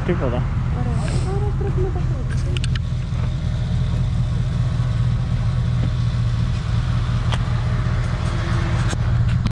पति पता